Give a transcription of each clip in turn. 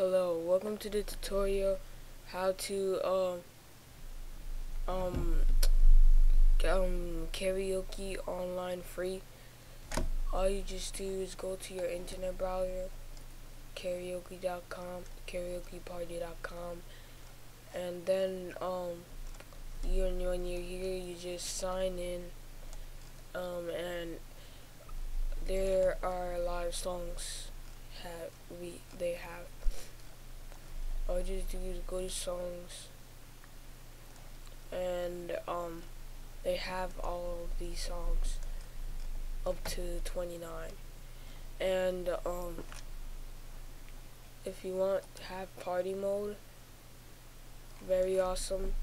Hello, welcome to the tutorial how to um um um karaoke online free. All you just do is go to your internet browser karaoke.com, karaokeparty.com and then um you when you're here you just sign in um and there are a lot of songs have we they have all you just do is go songs. And um they have all of these songs up to 29 and um if you want to have party mode very awesome.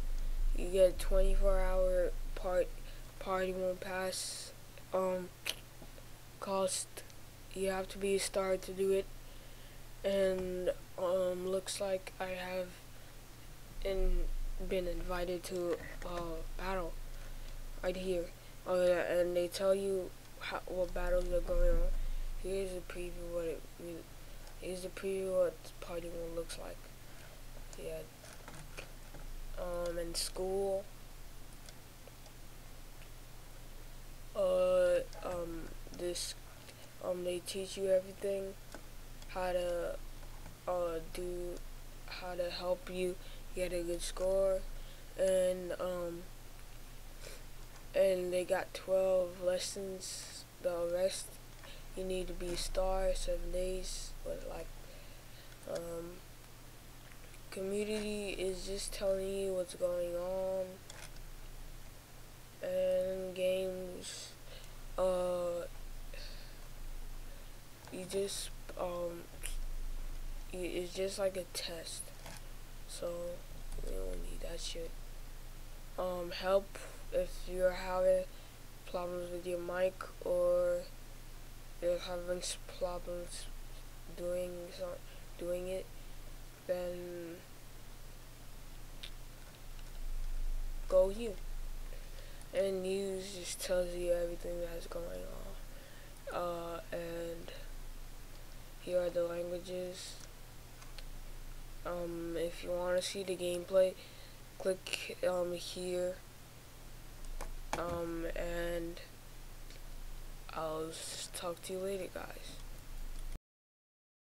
You get 24 hour part party mode pass um cost you have to be a star to do it. And um, looks like I have in, been invited to a battle right here. Oh yeah, and they tell you how, what battles are going on. Here's a preview what it here's a preview what party one looks like. Yeah. Um, in school. Uh, um, this, um, they teach you everything, how to uh, do how to help you get a good score. And um and they got 12 lessons. The rest you need to be a star seven days but like um community is just telling you what's going on. And games uh you just um it's just like a test. So we don't need that shit. Um, help if you're having problems with your mic or you're having problems doing doing it, then go you. And news just tells you everything that's going on. Uh, and here are the languages um, if you want to see the gameplay click um, here. Um, and I'll talk to you later guys